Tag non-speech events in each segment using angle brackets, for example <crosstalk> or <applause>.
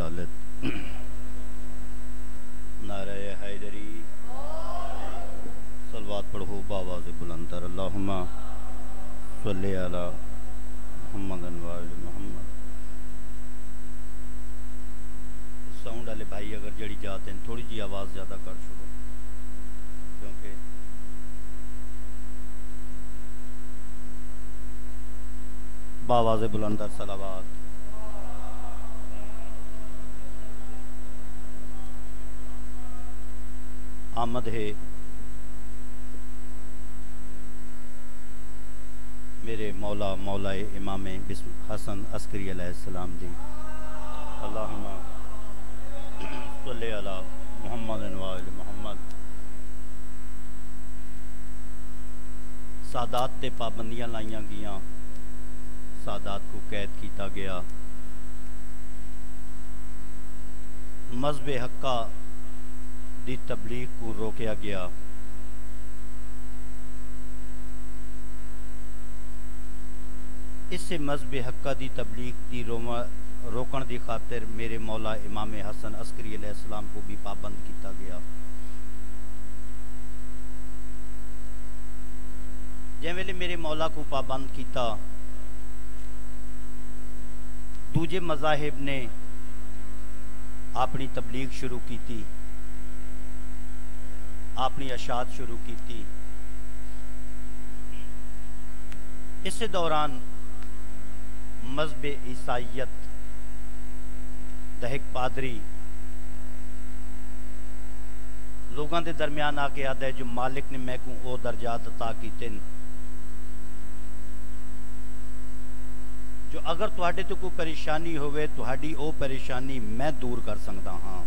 रिसालत <clears throat> नारा हैदरी। सलवात पढ़ो बावाज बुलंदर। अल्लाहुम्मा मोहम्मद मोहम्मद। साउंड वाले भाई अगर जड़ी जाते हैं, थोड़ी जी आवाज़ ज़्यादा कर छोड़ो। क्योंकि बावाज बुलंदर सलावात। आमद है। मेरे मौला मौला इमाम बिस्म हसन अस्करी अलैहिस्सलाम दी। सल्ली अला मुहम्मद मुहम्मद। सादात ते पाबंदियाँ लाइयाँ गईयां। सादात को कैद किया गया। मज़हब हक्का दी तबलीग को रोकया गया। इससे मज़हब हक्का दी तबलीग दी रोमा, रोकण की खातिर मेरे मौला इमाम हसन अस्करी अलैहिस्सलाम को भी पाबंद किया गया। जिस वेले मेरे मौला को पाबंद किया, दूजे मजाहिब ने अपनी तबलीग शुरू की अपनी अशात शुरू की इस दौरान मज़हब ईसाइत दहक पादरी, लोगों के दरम्यान आके के आद है जो मालिक ने मैं को वह दर्जा दता किए जो अगर थोड़े तो कोई परेशानी हो परेशानी मैं दूर कर सकता हाँ।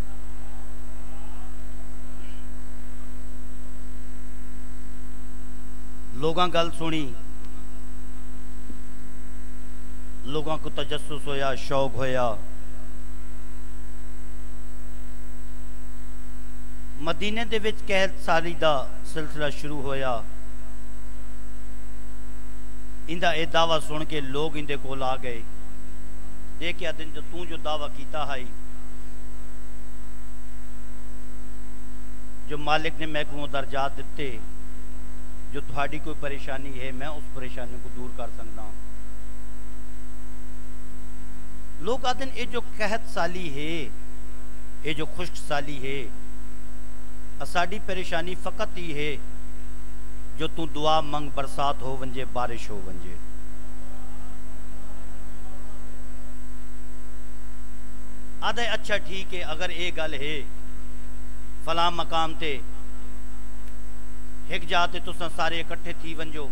ਲੋਕਾਂ ਗੱਲ ਸੁਣੀ। ਲੋਕਾਂ ਕੋ ਤਜੱਸਸ ਹੋਇਆ, ਸ਼ੌਕ ਹੋਇਆ। ਮਦੀਨੇ ਦੇ ਵਿੱਚ ਕਹਿਤ ਸਾਰੀ ਦਾ ਸਿਲਸਿਲਾ ਸ਼ੁਰੂ ਹੋਇਆ। ਇੰਦਾ ਇਹ ਦਾਵਾ ਸੁਣ ਕੇ ਲੋਕ ਇੰਦੇ ਕੋਲ ਆ ਗਏ। ਦੇਖਿਆ ਦਿਨ ਜੋ ਤੂੰ ਜੋ ਦਾਵਾ ਕੀਤਾ ਹੈ ਜੋ ਮਾਲਿਕ ਨੇ ਮਹਿਕਮੋਂ ਦਰਜਾਤ ਦਿੱਤੇ। जो थोड़ी कोई परेशानी है, मैं उस परेशानी को दूर कर सकता हूँ। लोग आते ये जो कहत साली है, ये जो खुश्क साली है साड़ी परेशानी फकत ही है, जो तू दुआ मंग बरसात हो वंजे, बारिश हो वंजे। आदे अच्छा ठीक है, अगर ये गल है, फला मकाम ते हिक जाते तुसा सारे इकट्ठे थी वंजो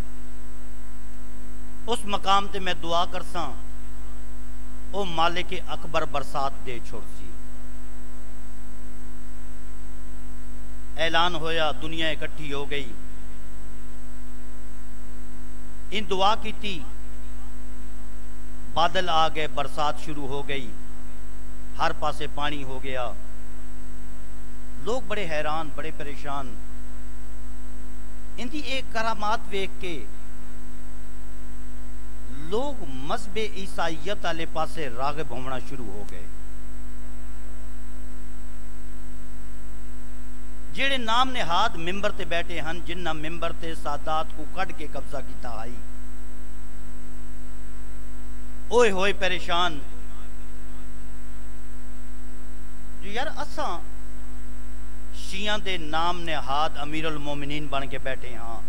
उस मकाम ते मैं दुआ करसा, ओ मालिक अकबर बरसात दे छोड़सी। ऐलान होया, दुनिया इकट्ठी हो गई। इन दुआ की थी बादल आ गए, बरसात शुरू हो गई। हर पासे पानी हो गया। लोग बड़े हैरान, बड़े परेशान। इनकी एक करामात वेख के लोग मजहब ईसाइत वाले पासे रागब होना शुरू हो गए ਜਿਹੜੇ ਨਾਮ ਨਿਹਾਦ ਮਿੰਬਰ ਤੇ ਬੈਠੇ ਹਨ ਜਿਨ੍ਹਾਂ ਮਿੰਬਰ ਤੇ ਸਾਦਾਤ को ਕੱਢ ਕੇ ਕਬਜ਼ਾ ਕੀਤਾ ਆਈ ਓਏ ਹੋਏ ਪਰੇਸ਼ਾਨ ਜੋ ਯਾਰ ਅਸਾਂ ਸ਼ੀਆਂ ਦੇ ਨਾਮ ਨਿਹਾਦ ਅਮੀਰੁਲ ਮੋਮਿਨੀਨ ਬਣ ਕੇ ਬੈਠੇ ਹਾਂ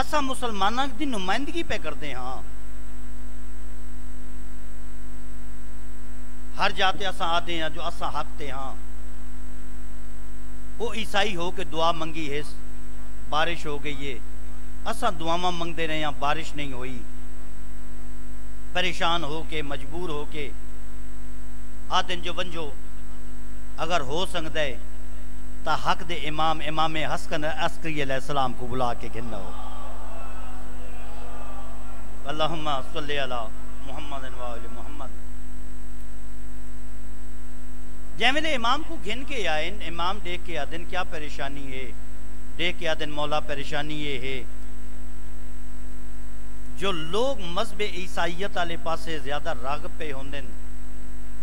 ਅਸਾਂ ਮੁਸਲਮਾਨਾਂ ਦੀ ਨੁਮਾਇੰਦਗੀ ਪੇ ਕਰਦੇ ਹਾਂ हर जाते असा आते हैं जो असा हकते हाँ वो ईसाई हो के दुआ मंगी है बारिश हो गई है असा दुआवा मंगते रहे हैं बारिश नहीं हुई परेशान हो के मजबूर हो के आदिन जो वंजो अगर हो सकता तो हक दे इमाम इमाम हसकन अस्करी सलाम को बुला के घिन हो मोहम्मद। मोहम्मद जैमिल इमाम को घिन के आए इमाम देख के आदिन क्या परेशानी है? देख के आदिन मौला परेशानी ये है। जो लोग मज़हब ईसाइत आले पासे ज़्यादा राग पे होंगे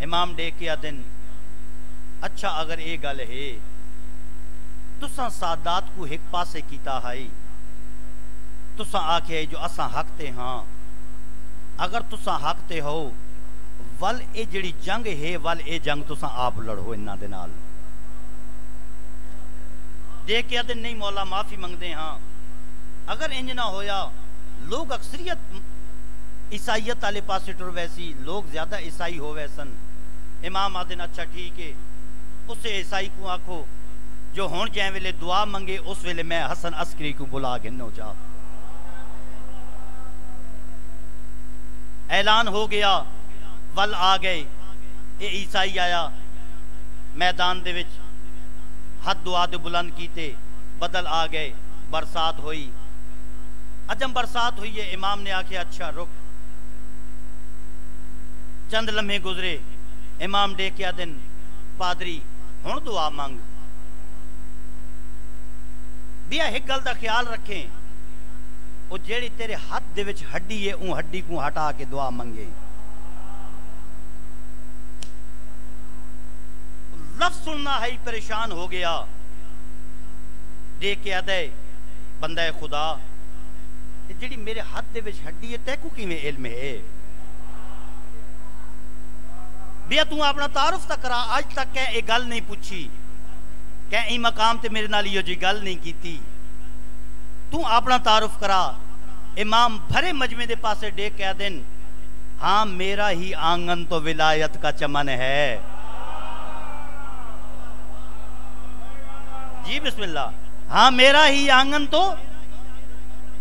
इमाम डे के दिन अच्छा अगर ये गल है तुसा सादात को एक पासे कीता है तुसा आखे जो असा हक ते हाँ अगर तुसा हक ते हो वल ये जड़ी जंग है वल ये जंग तुसा आप लड़ो इन्हों दे नाल देख के आते नहीं मौला माफी मंगते हाँ अगर इंज ना होया लोग अक्सरियत ईसाइयत आले पास टुर वैसी, लोग ज़्यादा ईसाई हो वैसन इमाम आदिन अच्छा ठीक है, उसे ईसाई को आखो, जो हूँ जै वेले दुआ मंगे, उस वेले मैं हसन अस्करी को बुला गिनो जा। ऐलान हो गया, वल आ गए, ये ईसाई आया, मैदान दे हद दुआ दे बुलंद कीते, बदल आ गए, बरसात हुई अजम बरसात हुई है, इमाम ने आखे अच्छा रुक। चंद लम्हे गुजरे, इमाम डे क्या दिन, पादरी हूँ दुआ मंग। बिया एक गल का ख्याल रखें वो जेड़ी तेरे हाथ दे हड्डी है ऊ हड्डी को हटा के दुआ मंगे। लफ्ज सुनना है, परेशान हो गया। देख के अदे बंदा है खुदा ਜਿਹੜੀ ਮੇਰੇ ਹੱਥ ਦੇ ਵਿੱਚ ਹੱਡੀ ਹੈ ਤੈਨੂੰ ਕਿਵੇਂ ਇਲਮ ਹੈ ਬਿਆ ਤੂੰ ਆਪਣਾ ਤਾਰਫ ਤਾਂ ਕਰਾ ਅੱਜ ਤੱਕ ਕਹ ਇਹ ਗੱਲ ਨਹੀਂ ਪੁੱਛੀ ਕਹ ਇਹ ਮਕਾਮ ਤੇ ਮੇਰੇ ਨਾਲ ਇਹੋ ਜੀ ਗੱਲ ਨਹੀਂ ਕੀਤੀ ਤੂੰ ਆਪਣਾ ਤਾਰਫ ਕਰਾ इमाम भरे मजमे के पासे डेक कह दिन हाँ मेरा ही आंगन तो विलायत का चमन है जी बिस्मिल्लाह हाँ मेरा ही आंगन तो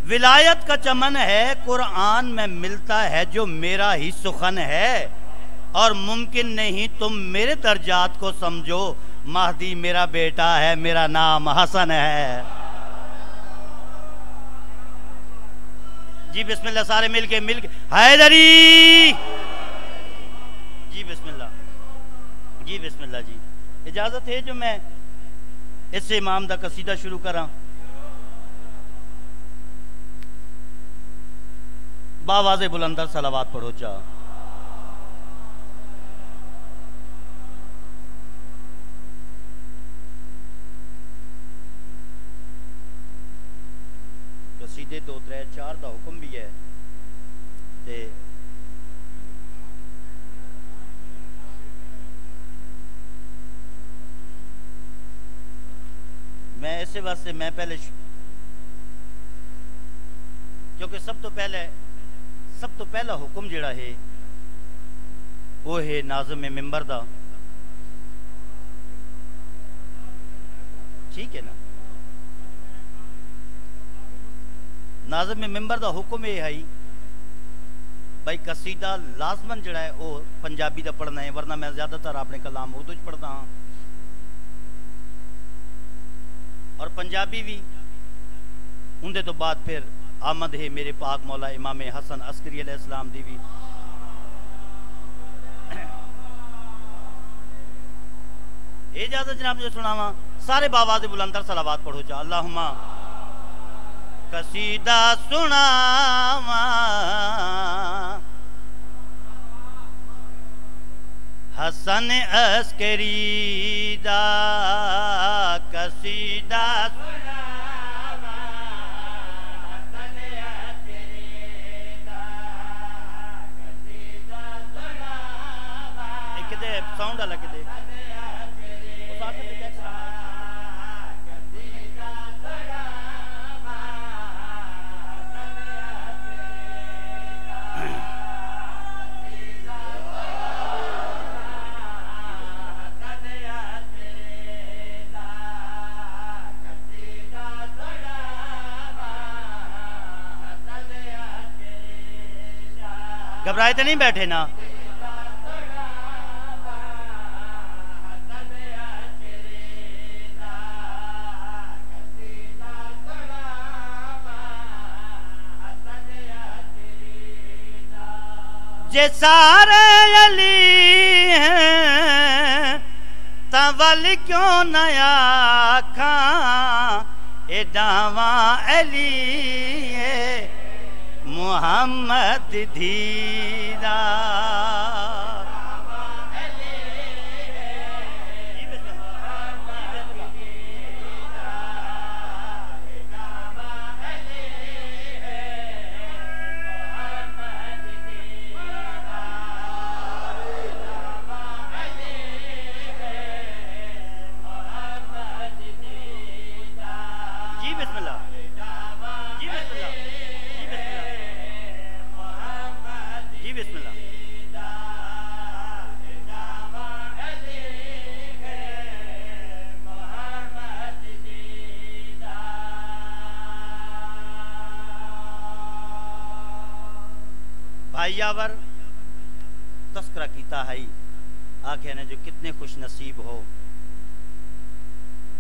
विलायत का चमन है, कुरान में मिलता है, जो मेरा ही सुखन है। और मुमकिन नहीं तुम मेरे दर्जात को समझो, महदी मेरा बेटा है, मेरा नाम हसन है। जी, बिस्मिल्लाह, सारे मिलके मिलके। हैदरी! जी, बिस्मिल्लाह। जी बिस्मिल्लाह, जी। इजाज़त है जो मैं इससे इमाम का कसीदा शुरू करा। बावाज बुलंदर सलावात पढ़ो चा कसीदे दो, त्रै, चार का हुक्म भी है। ते मैं इसे वास्ते, मैं पहले क्योंकि सब तो पहले सब तो पहला हुक्म जड़ा है, वो है नाजम मिंबर का ठीक है ना? नाजम मिंबर का हुक्म यह है, भाई कसीदा लाजमन जड़ा है, वो पंजाबी का पढ़ना है, वरना मैं ज़्यादातर अपने कलाम उर्दू पढ़ता हाँ। और पंजाबी भी उनके तो बाद फिर आमद है, मेरे पाक मौला इमाम हसन अस्करी इस्लाम दी भी। इजाज़त जनाब जो सुनावा, सारे बाबा से बुलंदर सलावात पढ़ो चा अल्लाहुम्मा कसीदा सुनावा। हसन अस्करी दा कसीदा किते साउंड आखिर पे टैक्स घबराए तो नहीं बैठे ना। जे सारे अली हैं तवल क्यों नया खा एडावा अली मोहम्मद धीरा। हयावर तस्करा किया है। आखे ने जो कितने खुश नसीब हो।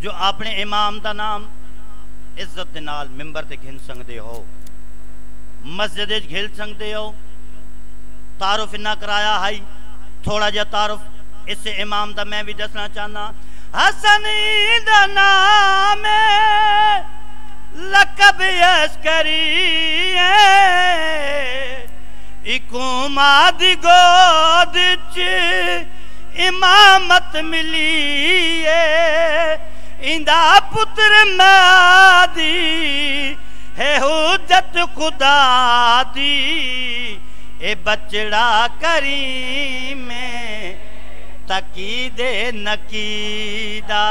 जो अपने इमाम का नाम इज़्ज़त के नाल मिंबर से घिन सकते हो। मस्जिद घिल सकते हो। तारुफ इन्ना कराया है। थोड़ा जहा तारुफ इस इमाम का मैं भी दसना चाहना हसनी नाम लकब यश अस्करी खादी गोद च इमामत मिली इंद पुत्र मादी मदी हुजत ख़ुदा दी। ए बचड़ा करीम तकी दे नकीदा।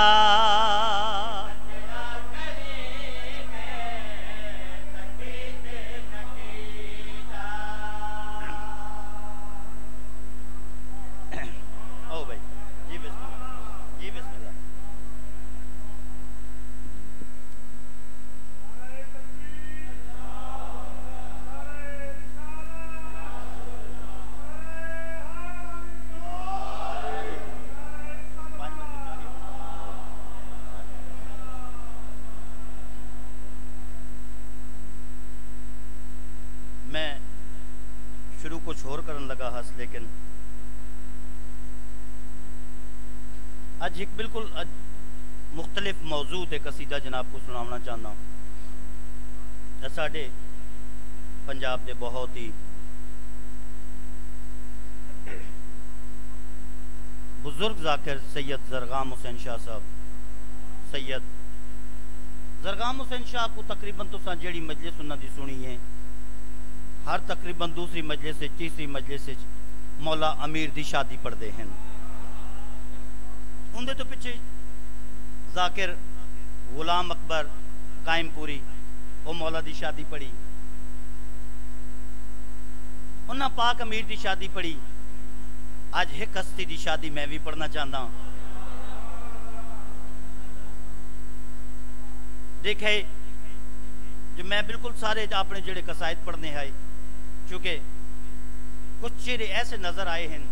कुछ और करन लगा हस, लेकिन अज एक बिल्कुल अज मुख्तलिफ़ मौजू ते कसीदा जनाब को सुनावना चाहना हूँ। साढ़े पंजाब के बहुत ही बुज़ुर्ग जाकिर सैयद जरगाम हुसैन शाह साहब। सैयद जरगाम हुसैन शाह को तकरीबन तुसा जेड़ी मजलिस उन्होंने सुनी है हर तकरीबन दूसरी मजलिस से तीसरी मजलिस से मौला अमीर दी शादी पढ़ते हैं। उनके तो पिछे जाकिर गुलाम अकबर कायमपुरी वो मौला दी शादी पढ़ी। उन्हें पाक अमीर दी शादी पढ़ी। अज एक हस्ती दी शादी मैं भी पढ़ना चाहता हूँ। देखे, जो मैं बिल्कुल सारे अपने जेड़े कसायद पढ़ने आए क्योंकि कुछ चेहरे ऐसे नज़र आए हैं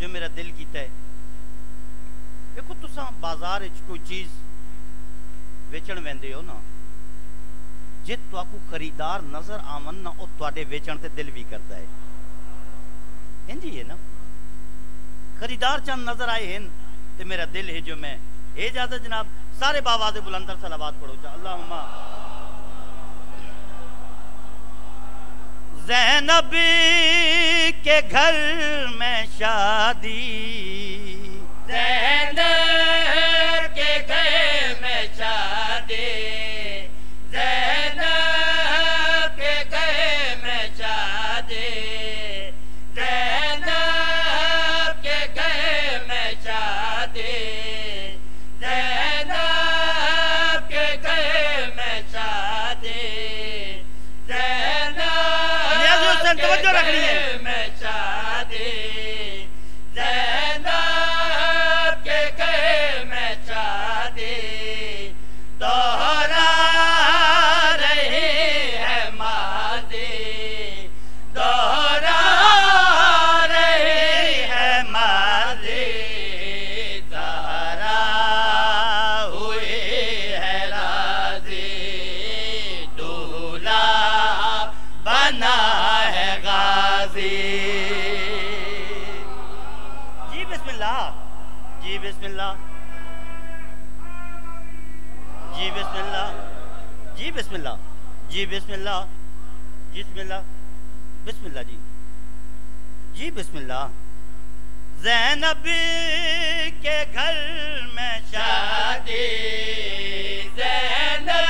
जो मेरा दिल कीता है। देखो तुसा बाज़ार कोई चीज़ वेचण वेंदे हो ना। जे तुआकू खरीदार नज़र आवन ना वो वेचण ते दिल भी करता है। इंज ही ना। खरीदार चंद नज़र आए हैं ते मेरा दिल है जो मैं। ए इजाज़त जनाब, सारे बाबा दे बुलंदर सलावात पढ़ो जैनब के घर में शादी। जैनब के घर में शादी। जैनब जी बिस्मिल्लाह। बिस्मिल्लाह। बिस्मिल्लाह जी। जी बिस्मिल्लाह। जैनब के घर में शादी जैनब।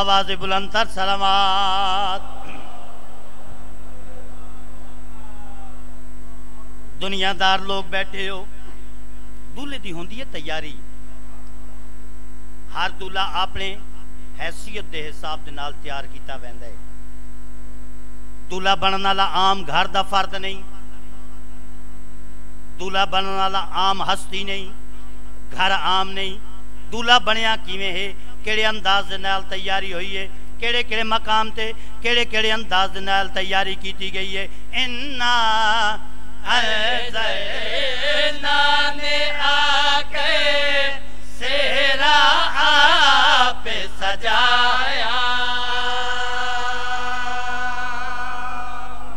आवाज़ बुलंदर सलामत। दुनियादार लोग बैठे हो, दूल्हे की होंगी है तैयारी। हर दूल्हा अपने हैसियत के हिसाब के नाल तैयार किया बहता है। दूल्हा बनने वाला आम घर का फर्द नहीं, दूल्हा बनने वाला आम हस्ती नहीं, घर आम नहीं। दूल्हा बनया किए है? ਕਿਹੜੇ ਅੰਦਾਜ਼ ਦੇ ਨਾਲ ਤਿਆਰੀ ਹੋਈ ਹੈ ਕਿਹੜੇ ਕਿਹੜੇ ਮਕਾਮ ਤੇ ਕਿਹੜੇ ਕਿਹੜੇ ਅੰਦਾਜ਼ ਦੇ ਨਾਲ ਤਿਆਰੀ ਕੀਤੀ ਗਈ ਹੈ ਇੰਨਾ जैना ने आके सेरा आप सजाया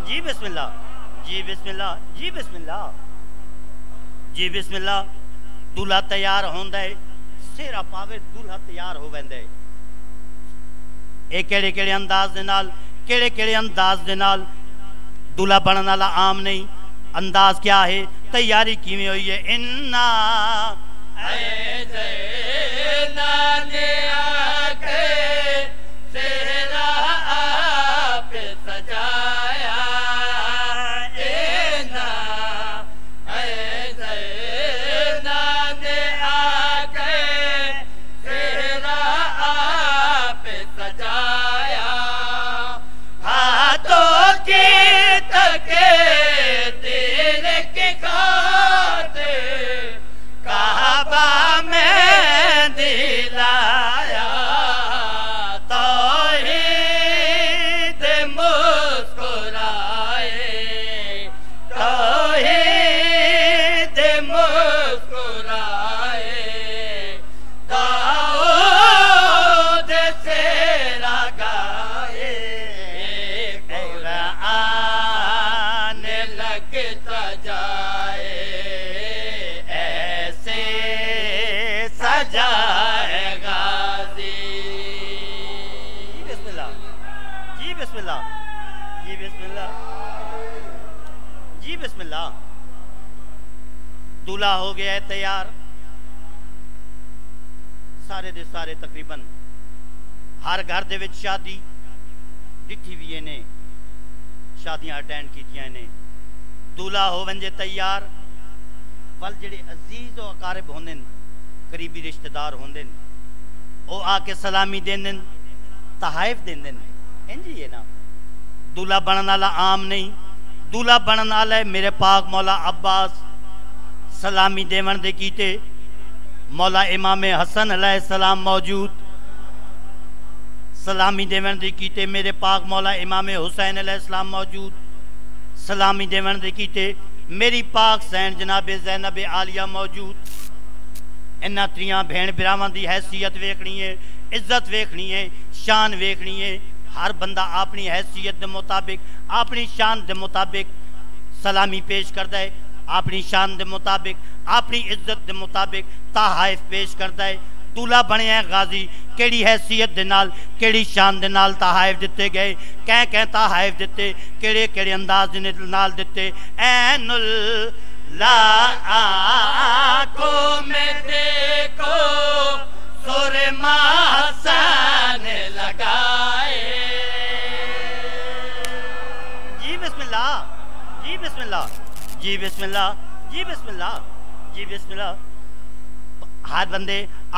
जी बिस्मिल्लाह जी बिस्मिल्लाह जी बिस्मिल्लाह जी बिस्मिल्लाह दूल्हा ਤਿਆਰ ਹੁੰਦਾ ਹੈ ਸਿਰ ਪਾਵੇ ਦੁਲਹਾ ਤਿਆਰ ਹੋ ਵੰਦੇ ਇਹ ਕਿਹੜੇ ਕਿਹੜੇ ਅੰਦਾਜ਼ ਦੇ ਨਾਲ ਕਿਹੜੇ ਕਿਹੜੇ ਅੰਦਾਜ਼ ਦੇ ਨਾਲ ਦੁਲਹਾ ਬਣਨ ਵਾਲਾ ਆਮ ਨਹੀਂ ਅੰਦਾਜ਼ ਕੀ ਹੈ ਤਿਆਰੀ ਕਿਵੇਂ ਹੋਈ ਹੈ ਇੰਨਾ ਐ ਜ਼ੈਨਾ ਨੇ ਆਕੇ ਸਹਰਾ ਆਪ ਸਜਾਇਆ है तैयार। ਸਾਰੇ ਦੇ ਸਾਰੇ ਤਕਰੀਬਨ ਹਰ ਘਰ ਦੇ ਵਿੱਚ ਸ਼ਾਦੀ ਡਿੱਠੀ ਵੀ ਨੇ ਸ਼ਾਦੀਆਂ ਅਟੈਂਡ ਕੀਤੀਆਂ दूल्हा होवन जे तैयार, वल जेड़े अज़ीज़ और अकारब होंगे करीबी रिश्तेदार होंगे वो आके सलामी देंगे तहाइफ देंगे इंज ही है ना। दूल्हा बनने वाला आम नहीं। दूल्हा बनने वाला मेरे पाक मौला अब्बास। सलामी देवन दे कीते। मौला इमाम हसन अलैहिस्सलाम मौजूद। सलामी देवन दे कीते, मेरे पाक मौला इमाम हुसैन अलैहिस्सलाम मौजूद। सलामी देवन दे कीते, मेरी पाक सैन जनाब जैनब आलिया मौजूद। इन्ना त्रिया भैन भरावां दी हैसियत वेखनी है, इज़्ज़त वेखनी है, शान वेखनी है। हर बंदा अपनी हैसियत दे मुताबिक, अपनी शान दे मुताबिक सलामी पेश करता है। अपनी शान दे मुताबिक अपनी इज्जत दे मुताबिक तहाइफ पेश करता है दूल्हा ਬਣਿਆ ਹੈ ਗਾਜ਼ੀ ਕਿਹੜੀ ਹੈਸੀਅਤ ਦੇ ਨਾਲ ਕਿਹੜੀ ਸ਼ਾਨ ਦੇ ਨਾਲ ਤਹਾਇਫ ਦਿੱਤੇ ਗਏ ਕਹਿ ਕਹਿ ਤਹਾਇਫ ਦਿੱਤੇ ਕਿਹੜੇ ਕਿਹੜੇ ਅੰਦਾਜ਼ ਦੇ ਨਾਲ ਦਿੱਤੇ ਐਨੁਲ ਲਾ आंखों में देखो सुरमा हसन लगाए जी बिस्मिल्लाह जी बिस्मिल्लाह जी बिस्मिल्ला जी बिस्मिल्ला जी बिस्मिल्ला ਹਰ ਬੰਦੇ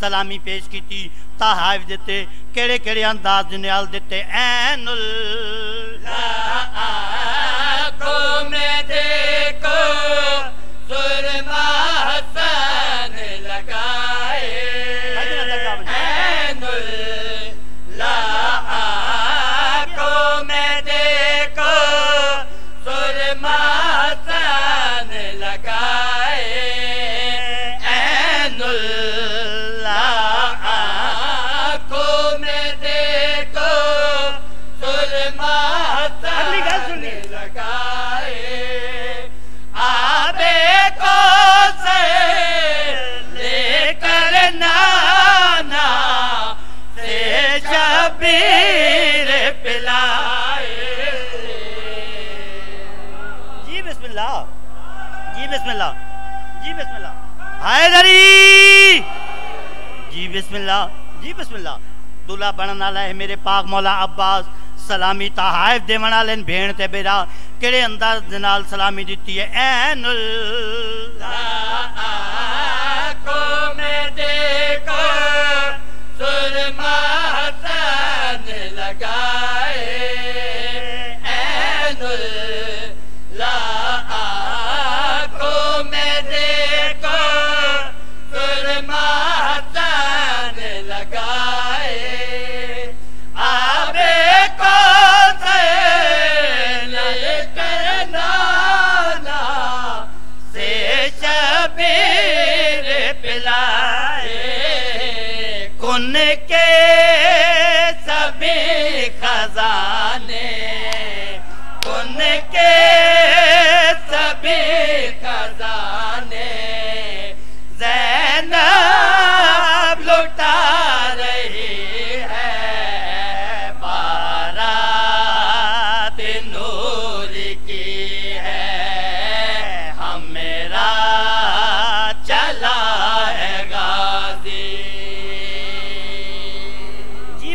ਸਲਾਮੀ ਪੇਸ਼ ਕੀਤੀ ਤਾਹਾਇਫ ਦਿੱਤੇ ਕਿਹੜੇ ਕਿਹੜੇ ਅੰਦਾਜ਼ ਦੇ ਨਾਲ ਦਿੱਤੇ ਐਨੁਲ ਲਾ ਕੋ ਮੇ ਦੇਖੋ ਸੁਰਮਾ ਹਸਨ ਲਗਾਏ ਐਨੁਲ ਲਾ ਕੋ ਮੇ शबीर पिलाए। जी बिस्मिल्लाह। जी बिस्मिल्लाह। जी बिस्मिल्लाह। हैदरी जी बिस्मिल्लाह। जी बिस्मिल्लाह। दूल्हा बनन वाला है मेरे पाक मौला अब्बास। सलामी तहाइफ देवन वाले भेण ते बेरा। किहड़े अंदाज दे नाल सलामी दित्ती है? ऐनुल आँखों में देखो लगाए ऐनुल्लाह आँखों कुन के सभी खजाने कुन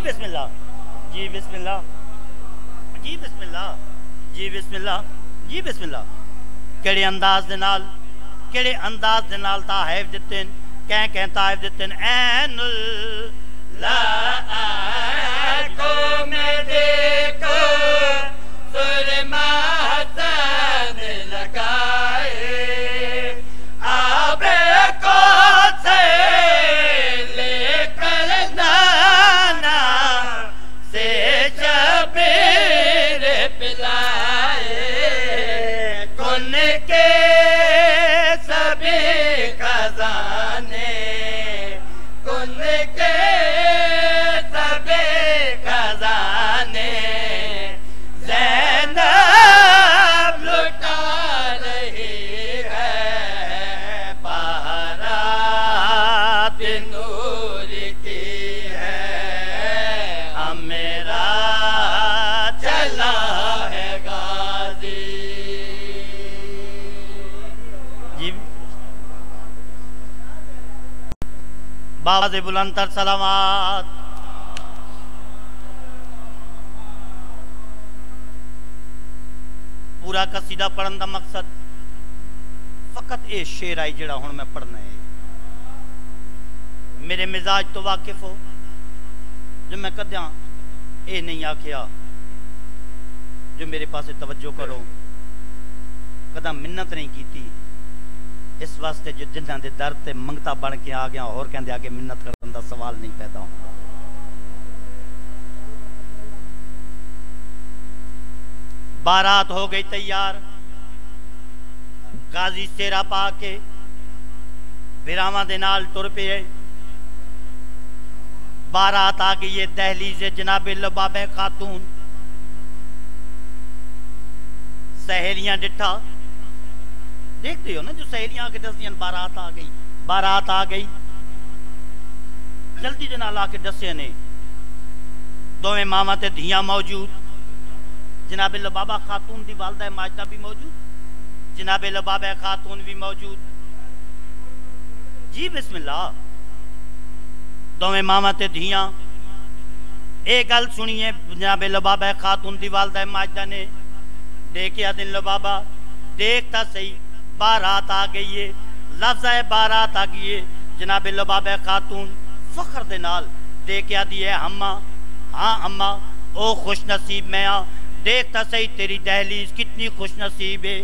बिस्मिल्लाह जी बिस्मिल्लाह जी बिस्मिल्लाह जी बिस्मिल्लाह जी बिस्मिल्लाह ਕਿਹੜੇ ਅੰਦਾਜ਼ ਦੇ ਨਾਲ ਕਿਹੜੇ ਅੰਦਾਜ਼ ਦੇ ਨਾਲ ਤਾਹਿਫ ਦਿੱਤੇ ਨੇ ਕਹਿ ਕਹਿ ਤਾਹਿਫ ਦਿੱਤੇ ਨੇ ਐਨੁਲ आंखों में देखो सुरमा हसन लगाए खजाने बाबा से बुलंदर सलामत। पूरा कसीदा पढ़न का मकसद, फकत ये शेर आई जड़ा हूँ मैं पढ़ना है। मेरे मिजाज तो वाकिफ हो, जो मैं कद्या ये नहीं आखिया जो मेरे पास तवज्जो करो। कदा मिन्नत नहीं की इस वास्ते जो जिन्हों से मंगता बन के आ गया, और कहते आगे मिन्नत करने का सवाल नहीं पैदा होता बारात हो गई तैयार, गाजी सेरा पा के बिरावा तुर पे। बारात आ गई है दहली से जनाबे लबाबे खातून। सहेलियाँ डिठा देखते हो ना जो सहेलियां आके दसियां बारात आ गई बारात आ गई जल्दी दे नाल आके दसे ने दोवें मावा ते धियां मौजूद जनाबे लबाबा खातून दी वालदा माजदा भी मौजूद जनाबे लबाबा खातून भी मौजूद जी बिस्मिल्लाह दोवें मावा ते धियां ਇਹ ਗੱਲ ਸੁਣੀਏ ਜਨਾਬੇ ਲਬਾਬਾ ਖਾਤੂਨ ਦੀ ਵਾਲਦਾ ਮਾਜਦਾ ਨੇ ਦੇਖਿਆ ਦਿਨ ਲਬਾਬਾ ਦੇਖਤਾ ਸਹੀ बारात आ गई है, लफ्ज है बारात आ गई है। जनाब लबाब खातून, फ़ख्र दे नाल दे क्या दी है, अम्मा हाँ अम्मा, ओ खुश नसीब मैं हाँ, आ देखता सही तेरी दहलीज कितनी खुश नसीब है।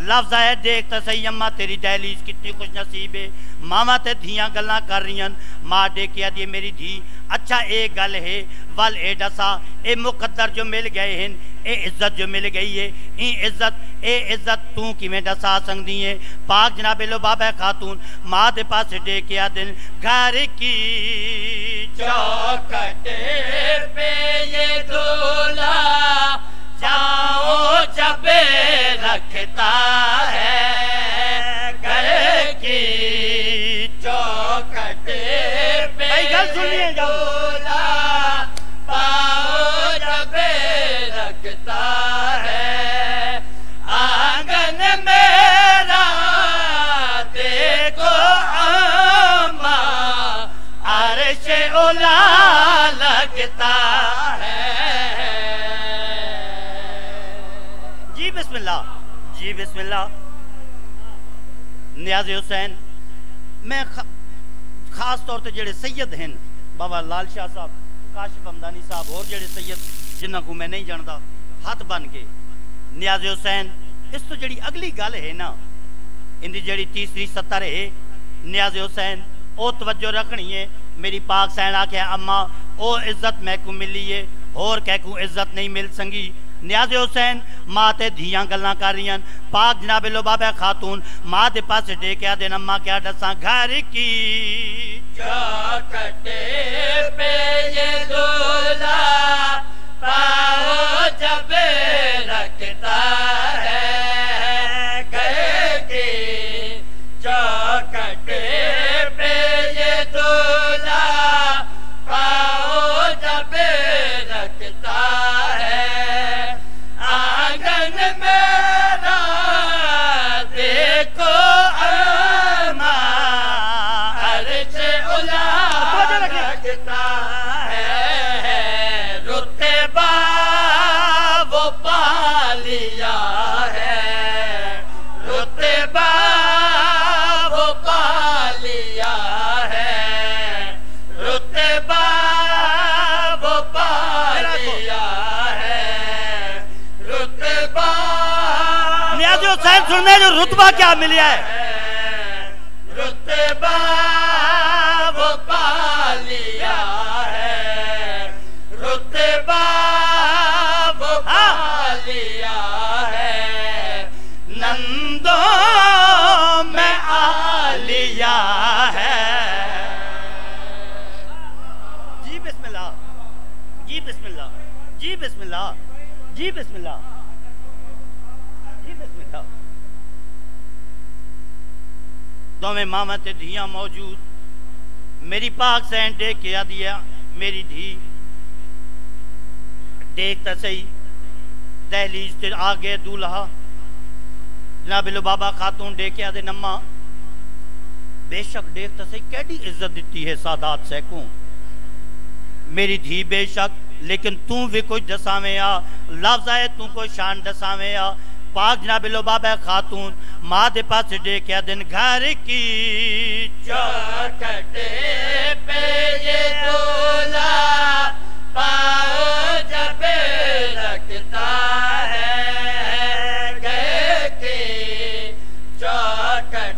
लफ्ज है देखता सही, अम्मा, तेरी दहलीज कितनी खुश नसीब है। मामा ते धियाँ गल्ला कर रही माँ दे क्या दी मेरी धी अच्छा एक गल है, वल एडसा ए मुकद्दर जो मिल गए हैं ए इज़्ज़त जो मिल गई है ई इज़्ज़त ए इज़्ज़त तू कि दसा संगदी है? पाक जनाबे लो बाबा खातून माँ के पास डे क्या दिन घर की चौखटे पे ये दूल्हा जाओ जब रखता है घर की चौखटे पे दूल्हा पाओ जी बिस्मिल्लाह जी बिस्मिल्लाह। नियाज हुसैन, मैं खास तौर ते जेड़े सैयद हैं, बाबा लाल शाह साहब ਕਾਸ਼ਫ ਹਮਦਾਨੀ ਸਾਹਿਬ ਹੋਰ ਜਿਹੜੇ ਸੈਦ ਜਿਨ੍ਹਾਂ ਨੂੰ ਮੈਂ ਨਹੀਂ ਜਾਣਦਾ ਹੱਥ ਬਨ ਕੇ ਨਿਆਜ਼ ਹੁਸੈਨ ਇਸ ਤੋਂ ਜਿਹੜੀ ਅਗਲੀ ਗੱਲ ਹੈ ਨਾ ਇੰਦੀ ਜਿਹੜੀ ਤੀਸਰੀ ਸੱਤਰ ਹੈ ਨਿਆਜ਼ ਹੁਸੈਨ ਉਹ ਤਵੱਜੋ ਰੱਖਣੀ ਹੈ मेरी पाक सैन आखे अम्मा ओ इज़्ज़त मैकू मिली है और कैकू इज़्ज़त नहीं मिल संगी ਨਿਆਜ਼ ਹੁਸੈਨ ਮਾਂ ਤੇ ਧੀਆਂ ਗੱਲਾਂ ਕਰ ਰਹੀਆਂ ਹਨ। ਪਾਕ ਜਨਾਬੇ ਲੋ ਬਾਬਾ ਖਾਤੂਨ ਮਾਂ ਦੇ ਪਾਸੇ ਡੇ ਕੇ ਆਦੇ ਅੰਮਾ ਕਿਆ ਦੱਸਾਂ ਘਰ ਕੀ चौखटे पे ये दूल्हा पाओ जब रखता है गए की चौखटे पे ये दूल्हा रुतबा क्या मिला है? रुतबा वो पालिया है। रुतबा वो हाँ। पालिया है। नंदो में आलिया है। जी बिस्मिल्लाह। जी बिस्मिल्लाह। जी बिस्मिल्लाह। जी बिस्मिल्लाह जी बिस्मिल्लाह दोवें मामा ते धियाँ मौजूद। मेरी पाक सैन टेक के आ दिया, मेरी धी। टेक तो सही। दहलीज ते आ गए दूल्हा। जनाब लो बाबा खातून डे के आदे नम्मा। बेशक देख तो सही, कैडी इज़्ज़त दी है सादात सैकू। मेरी धी बेशक, लेकिन तू भी कुछ दसावे आ। लफ्ज आए तू कोई शान दसावे आ। पाक जनाब लो बाबा खातून, माँ दे पास डे क्या दिन घर की। पे ये रखता है गए के। चौखटे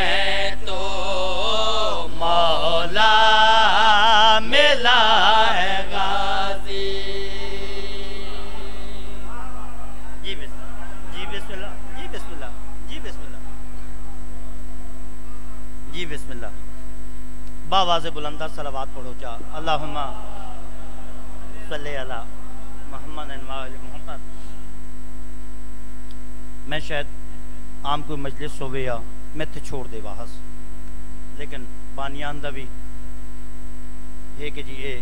बावाज बुलंदा सलावात पढ़ो चा अल्लाहुम्मा सल्ले अला मोहम्मद मोहम्मद। मैं शायद आम कोई मजलिस होवे या मैं ते छोड़ दे वाहस लेकिन बानियान दा भी है कि जी ये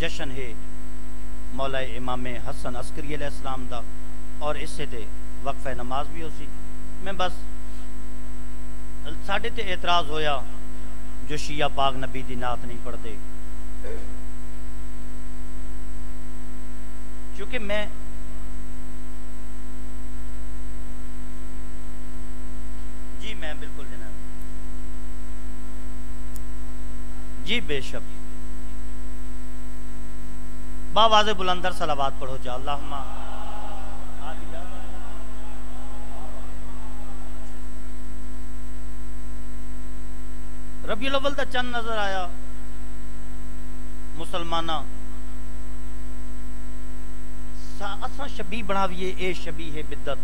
जशन है मौला इमाम हसन अस्करी अलैहिस्सलाम दा, और इससे ते वक्फ नमाज़ भी हो सी मैं बस साढ़े ते एतराज़ होया जो शिया पाक नबी दी नात नहीं पढ़ते। क्योंकि मैं जी, मैं बिल्कुल जनाब। जी, बेशक। बावाज बुलंदर सलावाद पढ़ो जा अल्लाह रबी अव्वल का चंद नज़र आया। मुसलमाना असा शबी बनावीए, ए शबी है बिद्दत।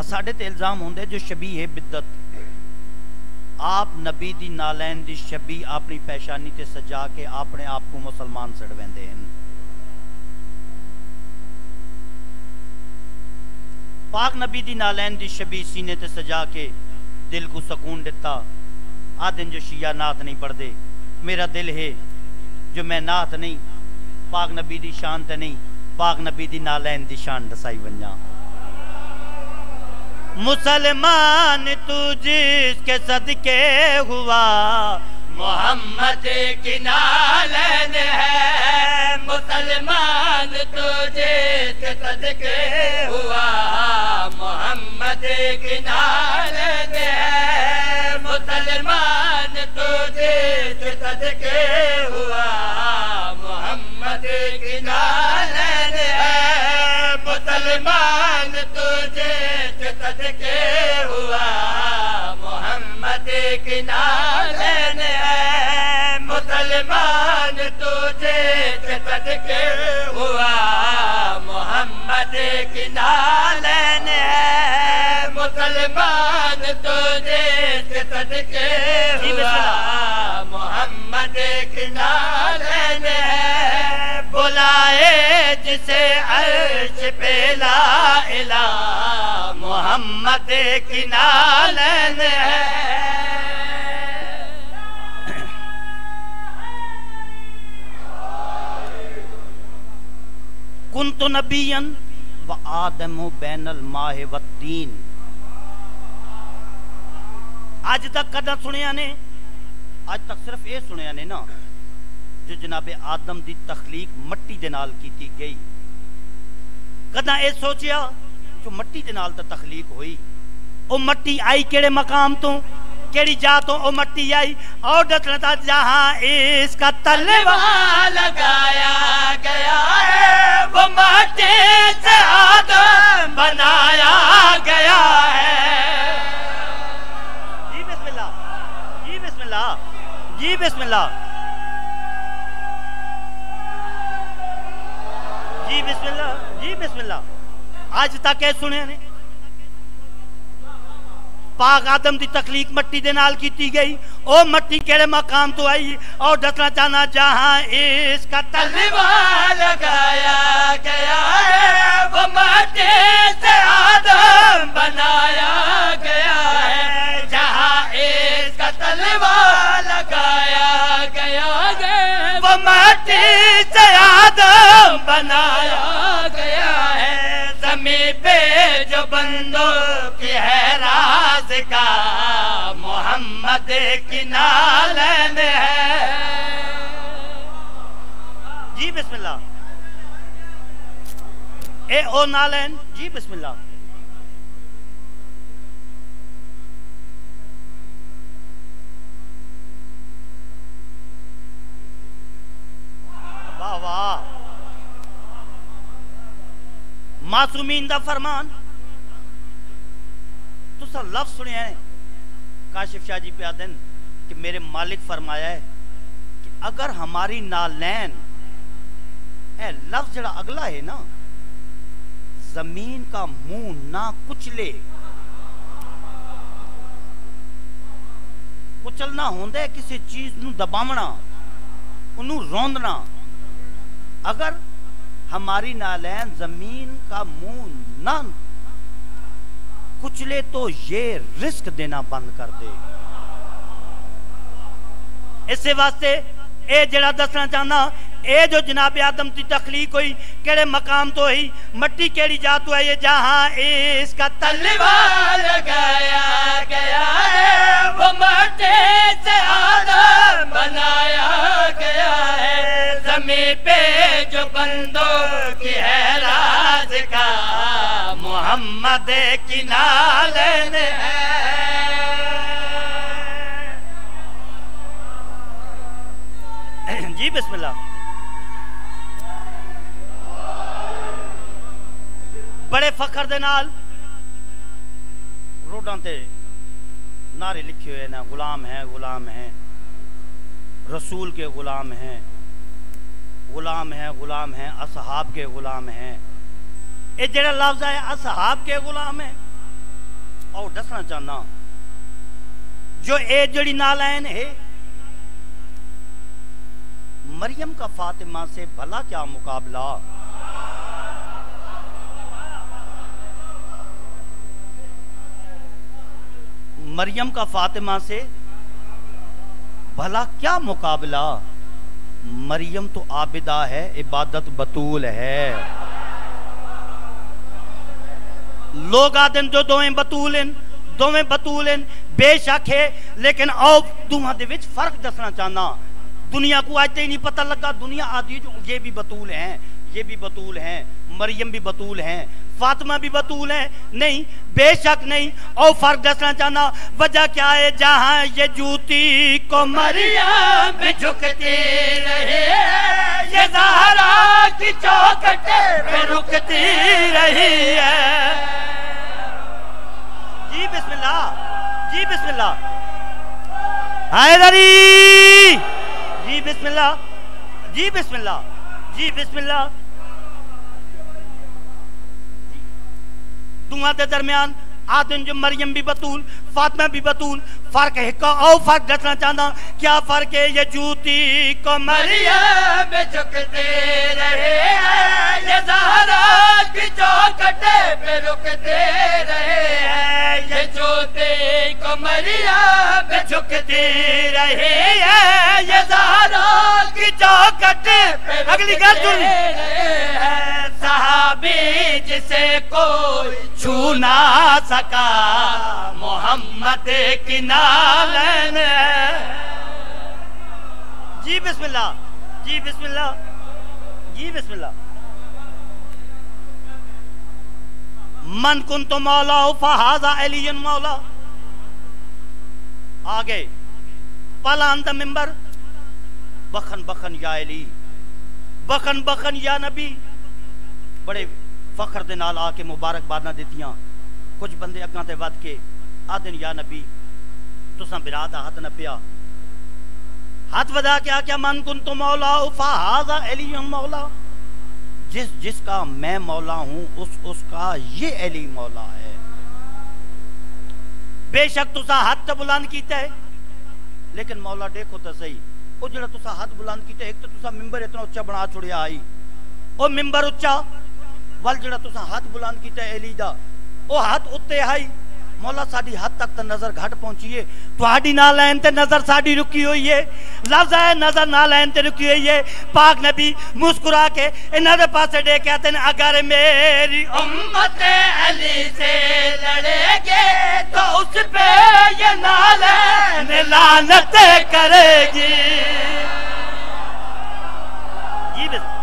साढ़े ते इल्ज़ाम होंगे जो शबी है बिद्दत। आप नबी दी नालैन दी शबी अपनी पहचानी ते सजा के अपने आप को मुसलमान सड़वेंदे पाक नबी दी नालैन दी शबी सीने ते सजा के दिल को सुकून दिता। आ दिन जो शिया नात नहीं पढ़ते मेरा दिल है जो मैं नात नहीं, पाक नबी की शान नहीं, पाक नबी दी नालैन की शान दसाई बजा मुसलमान तू जिसके सदके हुआ मोहम्मद की नालन है। मुसलमान तुझे के सदके हुआ। मोहम्मद की नालन है। मुसलमान तुझे के सदके हुआ। मोहम्मद की नालन है। मुसलमान तुझे के सदके हुआ। मोहम्मद की नालन है मुसलमान तुझे सदके हुआ। मोहम्मद की नालन है। मुसलमान तुझे सदके हुआ। मोहम्मद की नालन है। बुलाए जिसे अर्श पे ला इला। मोहम्मद की नालन है कुन तो नबीन व आदम बैनल माह वतीन अज तक कदा सुनिया ने अज तक सिर्फ़ ये सुनिया ने ना जो जनाबे आदम की तखलीक मट्टी दे नाल की गई कदा ये सोचिया जो मट्टी दे नाल तो तखलीक हुई वो मट्टी आई केड़े मकाम तो केड़ी जातों ओ मट्टी आई और दसना था जहाँ इसका तलवा लगाया बिस्मिल्लाह जी बिस्मिल्लाह जी बिस्मिल्लाह। आज तक ये सुने ने। पाक आदम की तकलीक मट्टी दे नाल की गई। ओ मट्टी केड़े मकाम तो आई? और दसना चाहना जहाँ इसका तलवा लगाया गया है। वो माटी से आदम बनाया गया तलवा लगाया गया है। वो माटी से आदम बनाया गया है। जमी पे जो की है, राज का, मोहम्मद की नालन है। जी, बिस्मिल्लाह। ए, ओ नालन। जी, बिस्मिल्लाह। वाह वाह। मासूमीन का फरमान। तुसा लफ्ज सुने हैं। काशिफ शाह जी पे दिन कि मेरे मालिक फरमाया है कि अगर हमारी नालैन ए लफ्ज जरा अगला है ना, ज़मीन का मुँह ना कुचले। कुचलना होंगे किसी चीज़ न दबावना उन्होंने रोंदना। अगर हमारी नालैन ज़मीन का मुँह न कुचले तो ये रिस्क देना बंद कर दे। इस वास्ते ए जरा दसना चाहना ए जो जनाब आदम की तखलीक हुई, केड़े मकाम तो ही मट्टी केड़ी जातु है ये जहाँ इसका तलवा लगाया गया है, वो मट्टी से आदम बनाया गया है। जमी पे जो बंदों की है, राज का, मोहम्मद की नालन है। जी, बिस्मिल्लाह। बड़े फखर दे नाल रोडों ते नारे लिखे हुए ना गुलाम है गुलाम है, रसूल के गुलाम हैं, गुलाम है गुलाम है, असहाब के गुलाम हैं। ये जड़ा लफ्ज़ है, असहाब के गुलाम है। और दसना चाहना जो ये जड़ी नालायन है, मरियम का फातिमा से भला क्या मुकाबला? मरियम का फातिमा से, भला क्या मुकाबला? मरियम तो आबिदा है, इबादत बतूल है। लोग आदन जो दोवें बतूल हैं दोवें बतूल हैं बेशक है, लेकिन आओ दोवां दे विच फ़र्क दसना चाहना। दुनिया को आज तक नहीं पता लगा, दुनिया आदि जो ये भी बतूल हैं। ये भी बतूल हैं, मरियम भी बतूल हैं, फातिमा भी बतूल है। नहीं, बेशक नहीं। और फ़र्क दसना चाहना, वजह क्या है? जहाँ ये जूती को मरियम झुकती रही ये जहरा की चौखट पे रुकती रही है। जी, बिस्मिल्लाह। जी, बिस्मिल्लाह। हैदरी जी, बिस्मिल्लाह। जी बिस्मिल्लाह। जी, बिस्मिल्लाह। दुआ के दरमियान आदम जो मरियम भी बतूल फातिमा भी बतूल फ़र्क है का और फ़र्क दसना चाहना क्या फ़र्क है ये जूती को मरियम झुकते रहे हैं? ये जहरा की चौखटे पे रुकते रहे हैं? ये जूते को मरियम झुकते रहे हैं? ये जहरा की चौखटे पे अगली गल सुन। सहाबी जिसे कोई छू ना सका मोहम्मद की नालन जी बिस्मिल्लाह जी बिस्मिल्लाह जी बिस्मिल्लाह। मन कुन तो मौला फहाजा एलियन मौला। आगे, पलान द मिंबर। बखन बखन या एली, बखन बखन या नबी। बड़े फखर दे नाल आके मुबारकबादां दित्तियाँ कुछ बंदे अग्गां ते वध के आदन या नबी, तुसा बिराद हथ न पिया हथ वधा के क्या मन कुन तो मौला उफाजा एलियम मौला। जिस जिसका मैं मौला हूँ, उस उसका ये अली मौला है। बेशक तुसा हाथ तो बुलंद कीता है, लेकिन मौला देखो तो सही। वो जरा तुसा हाथ बुलंद कीता एक तो तुसा मिंबर इतना उच्चा बना छोड़िया आई वो मिंबर उच्चा, वल जरा तुसा हाथ बुलंद कीता एली दा वो हाथ उत्ते आई ਮੌਲਾ ਸਾਡੀ ਹੱਦ ਤੱਕ ਤਾਂ ਨਜ਼ਰ ਘਟ ਪਹੁੰਚੀ ਏ ਤੁਹਾਡੀ ਨਾ ਲੈਣ ਤੇ ਨਜ਼ਰ ਸਾਡੀ ਰੁਕੀ ਹੋਈ ਏ ਲਫ਼ਜ਼ ਹੈ ਨਜ਼ਰ ਨਾ ਲੈਣ ਤੇ ਰੁਕੀ ਹੋਈ ਏ ਪਾਕ ਨਬੀ ਮੁਸਕਰਾ ਕੇ ਇਹਨਾਂ ਦੇ ਪਾਸੇ ਦੇ ਕਹਤੇ ਨੇ ਅਗਰ ਮੇਰੀ ਉਮਤ ਅਲੀ ਸੇ ਲੜੇਗੇ ਤਾਂ ਉਸ पे ये नाले लानत करेगी जी बस